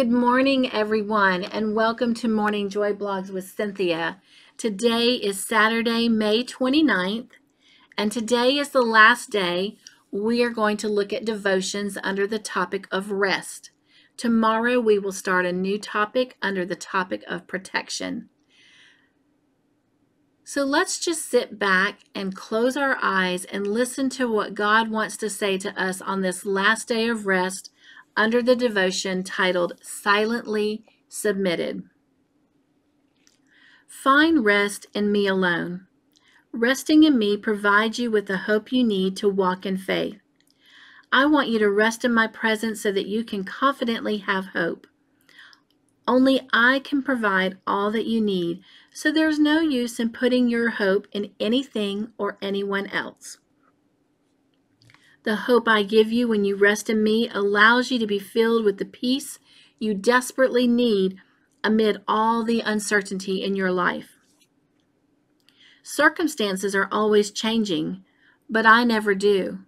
Good morning, everyone, and welcome to Morning Joy Blogs with Cynthia. Today is Saturday, May 29th, and today is the last day we are going to look at devotions under the topic of rest. Tomorrow we will start a new topic under the topic of protection. So let's just sit back and close our eyes and listen to what God wants to say to us on this last day of rest under the devotion titled Silently Submitted. Find rest in me alone. Resting in me provides you with the hope you need to walk in faith. I want you to rest in my presence so that you can confidently have hope. Only I can provide all that you need, so there's no use in putting your hope in anything or anyone else. The hope I give you when you rest in me allows you to be filled with the peace you desperately need amid all the uncertainty in your life. Circumstances are always changing, but I never do.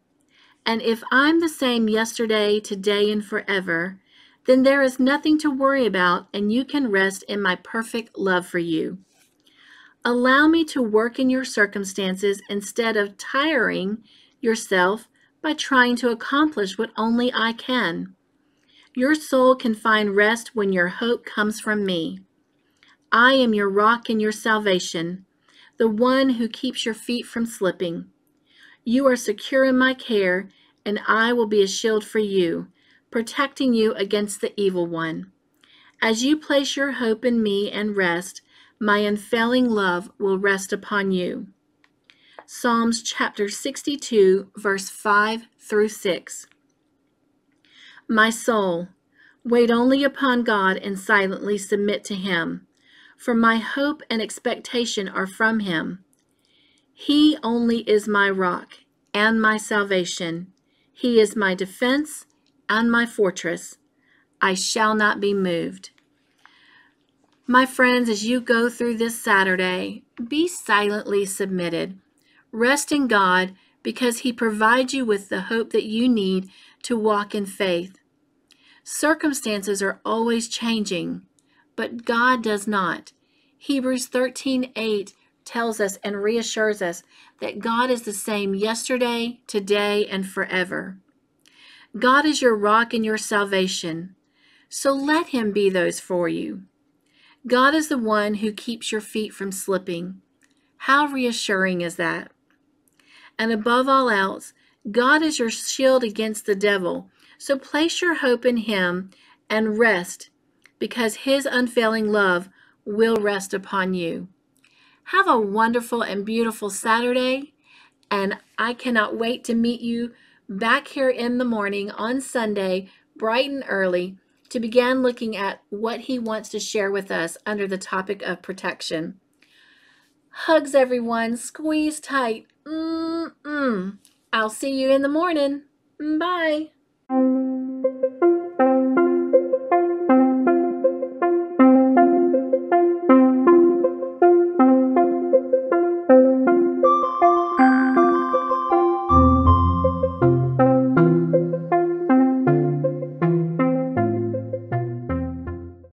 And if I'm the same yesterday, today, and forever, then there is nothing to worry about, and you can rest in my perfect love for you. Allow me to work in your circumstances instead of tiring yourself by trying to accomplish what only I can. Your soul can find rest when your hope comes from me. I am your rock and your salvation, the one who keeps your feet from slipping. You are secure in my care, and I will be a shield for you, protecting you against the evil one. As you place your hope in me and rest, my unfailing love will rest upon you. Psalms chapter 62, verse 5 through 6. My soul, wait only upon God and silently submit to him, for my hope and expectation are from him. He only is my rock and my salvation. He is my defense and my fortress. I shall not be moved. My friends, as you go through this Saturday, be silently submitted. Rest in God because He provides you with the hope that you need to walk in faith. Circumstances are always changing, but God does not. Hebrews 13:8 tells us and reassures us that God is the same yesterday, today, and forever. God is your rock and your salvation, so let Him be those for you. God is the one who keeps your feet from slipping. How reassuring is that? And above all else, God is your shield against the devil. So place your hope in Him and rest, because His unfailing love will rest upon you. Have a wonderful and beautiful Saturday, and I cannot wait to meet you back here in the morning on Sunday, bright and early, to begin looking at what He wants to share with us under the topic of protection. Hugs, everyone. Squeeze tight. Mm-mm. I'll see you in the morning. Bye.